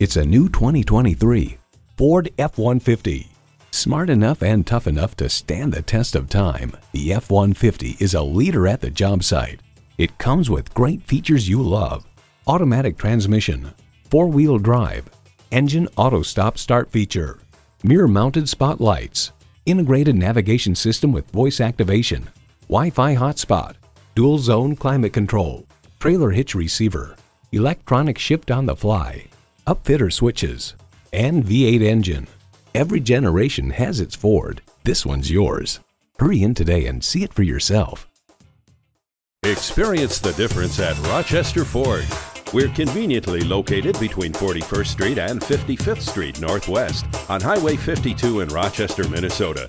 It's a new 2023 Ford F-150. Smart enough and tough enough to stand the test of time, the F-150 is a leader at the job site. It comes with great features you love. Automatic transmission, four-wheel drive, engine auto stop start feature, mirror mounted spotlights, integrated navigation system with voice activation, Wi-Fi hotspot, dual zone climate control, trailer hitch receiver, electronic shift on the fly, upfitter switches, and V8 engine. Every generation has its Ford. This one's yours. Hurry in today and see it for yourself. Experience the difference at Rochester Ford. We're conveniently located between 41st Street and 55th Street Northwest on Highway 52 in Rochester, Minnesota.